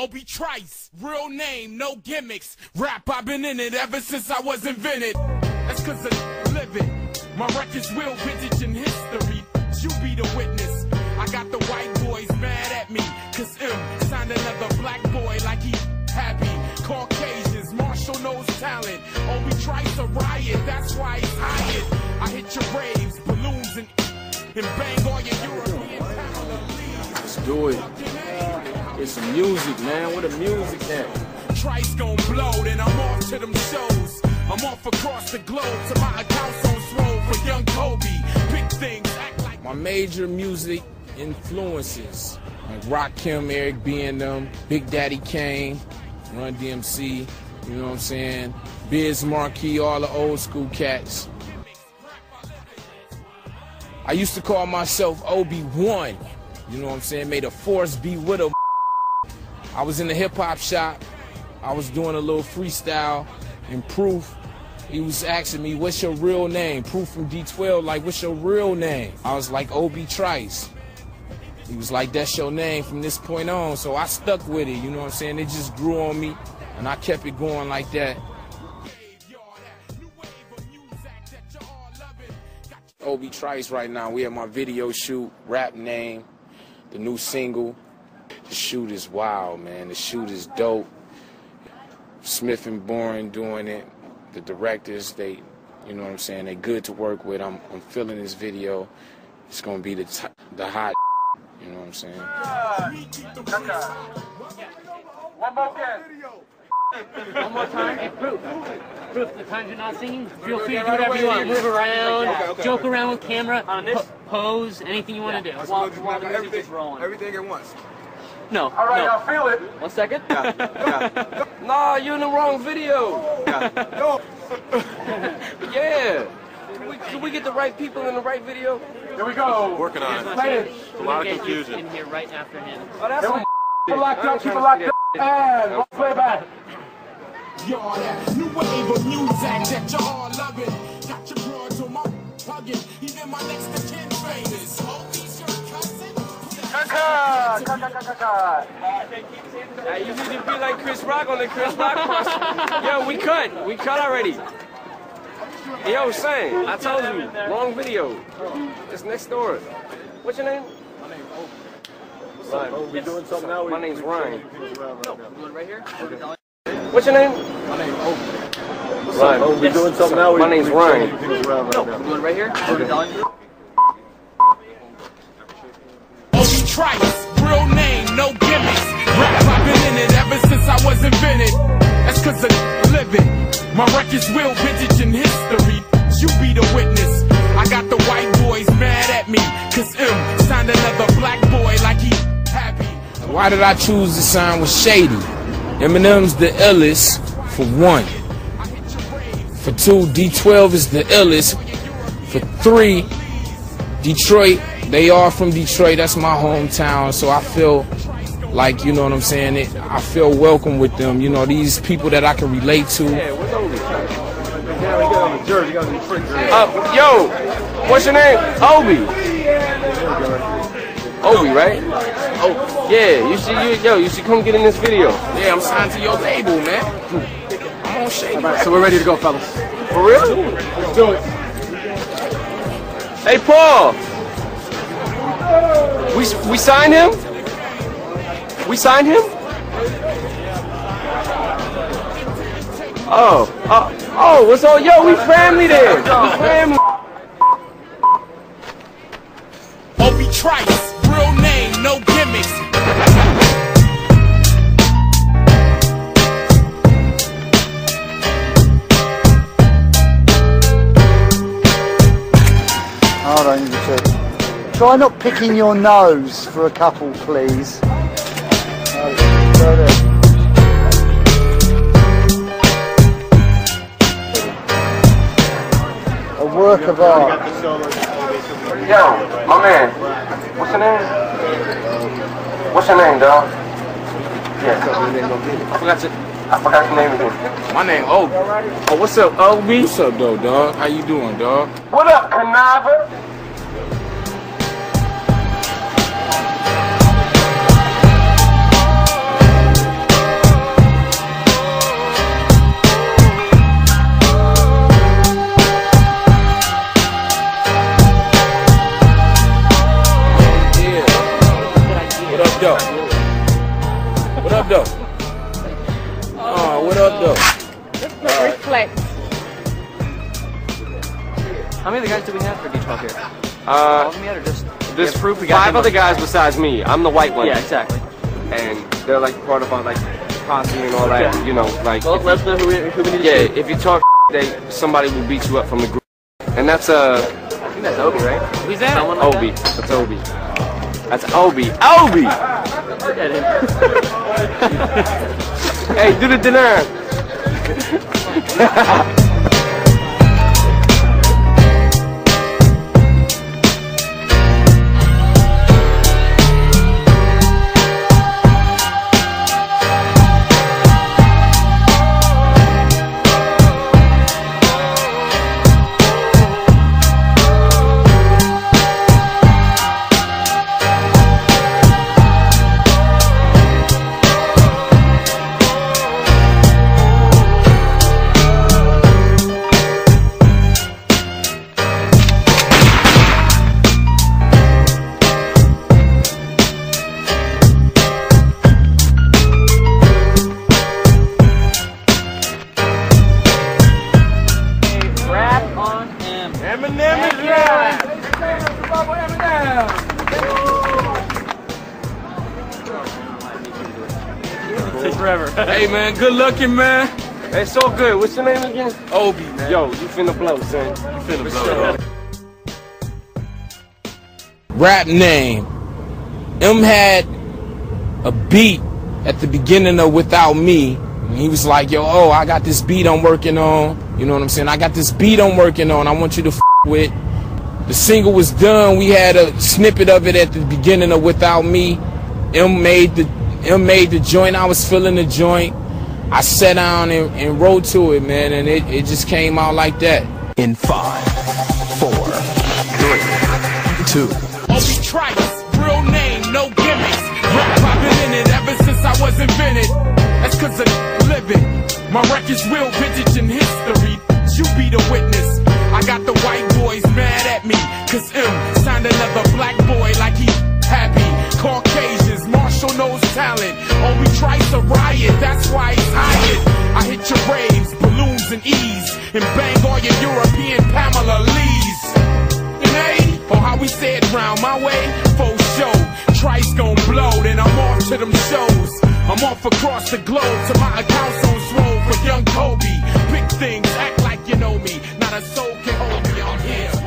Obie Trice, real name, no gimmicks. Rap, I've been in it ever since I was invented. That's cause I live it. My record's real vintage in history. You be the witness. I got the white boys mad at me. Cause M signed another black boy like he happy. Caucasians, Marshall knows talent. Obie Trice a riot, that's why he's hired. I hit your raves, balloons, and, and bang all your European Let's do it. Some music, man. What a music at? Trice gon' blow, then I'm off to them shows. I'm off across the globe to my accounts on swole for young Kobe. Big things, act like My major music influences like Rakim, Eric B and them, Big Daddy Kane, Run DMC, you know what I'm saying? Biz Markie, all the old school cats. I used to call myself Obi-Wan, you know what I'm saying? May the force be with him. I was in the hip hop shop. I was doing a little freestyle and Proof. He was asking me, what's your real name? Proof from D12, like, what's your real name? I was like, Obie Trice. He was like, that's your name from this point on. So I stuck with it, you know what I'm saying? It just grew on me, and I kept it going like that. Obie Trice right now. We have my video shoot, rap name, the new single. The shoot is wild, man. The shoot is dope. Smith and Bourne doing it. The directors, they, you know what I'm saying, they good to work with. I'm, I'm feeling this video. It's gonna be the t- the hot, you know what I'm saying. One more again. One more time. Hey, proof. Proof. The times you're not singing, feel free to do whatever you want. Move around, joke around with camera, po- pose, anything you want to do. While, while the music is rolling. Everything at once. No. All right, no. y'all feel it. One second. Nah, you're in the wrong video. yeah. Can we, can we get the right people in the right video? Here we go. Working on it. Play it. A lot of Get you confusion. In here right after him. Oh, that's Keep it locked up. Keep it locked up. And one play back. Y'all that new wave of music that y'all loving. Got your broads on my hugging. Even my next to kin famous. Oh. Obie's your cousin. Cut, cut, cut, cut, cut, cut. I usually be like Chris Rock on the Chris Rock question. Yo, we cut. We cut already. Yo, Sang, I told you, wrong video. It's next door. What's your name? My name's Ryan. We doing something now? My name's Ryan. One right here. What's your name? Oh. Ryan. Oh, we doing something now? My name's Ryan. One right here. Obie Trice, real name, no gimmicks. Rap, I've been in it ever since I was invented. That's cause I live it. My record's real vintage in history. You be the witness. I got the white boys mad at me. Cause M signed another black boy like he happy. Why did I choose to sign with Shady? Eminem's the illest, for one. For two, D12 is the illest. For three, Detroit, they are from Detroit. That's my hometown. So I feel like, you know what I'm saying? It, I feel welcome with them. You know, these people that I can relate to. Yeah, what's Obie? Yeah, we got on the jersey. got on the Detroit. Uh, yo, what's your name? Obie. Obie, right? Oh, yeah. You should, you, yo, you should come get in this video. Yeah, I'm signed to your label, man. I'm on Shady. So we're ready to go, fellas. For real? Let's do it. Hey, Paul. We we signed him. We signed him. Oh, oh, oh, what's all? Yo, we family then. Family. Obie Trice, Try not picking your nose for a couple, please. Oh, go there. A work of art. Yo, my man. What's your name? What's your name, dog? Yeah. I forgot your. I forgot your name again. My name Obie. Oh, what's up, oh, Obie? What's up, though, dog? How you doing, dog? What up, Canava? Uh, of them yet, or just there's have proof? We got five other guys besides me. I'm the white one. Yeah, exactly. And they're like part of our like posse and all that. You know, like Well, if- let us know who we, who we need to yeah, if you talk, they somebody will beat you up from the group. And that's uh, I think that's Obie, right? Who's that? Someone like Obie. that? That's Obie. That's Obie. Obie. Look at him. hey, do the dinner. forever. Hey man, good looking man. Hey, it's all good. What's your name again? Obie man. Yo, you finna blow, son. You finna blow. Rap name. M had a beat at the beginning of Without Me. And he was like, yo, oh, I got this beat I'm working on. You know what I'm saying? I got this beat I'm working on. I want you to f with. The single was done. We had a snippet of it at the beginning of Without Me. M made the M made the joint. I was feeling the joint. I sat down and, and wrote to it, man, and it, it just came out like that. In five, four, three, two. Obie Trice, real name, no gimmicks. Rap, I've been in it ever since I was invented. That's cause I live it. My record's real vintage in history. You be the witness. I got the white boys mad at me. Cause M signed another black boy like he happy. Caucasians, Marshall knows talent. Oh, Obie Trice to riot, that's why he's hired. I hit your raves, balloons and ease. And bang all your European Pamela Lees. In A, or how we say it round my way, for show. Trice gon' blow, then I'm off to them shows. I'm off across the globe to my accounts on swole for young Kobe. Big things, act like you know me not a soul can hold me on here.